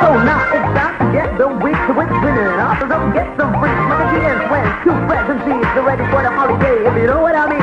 So now it's time to get the week to win winner and also don't get some rich money and friends two present these ready for the holiday if you know what I mean.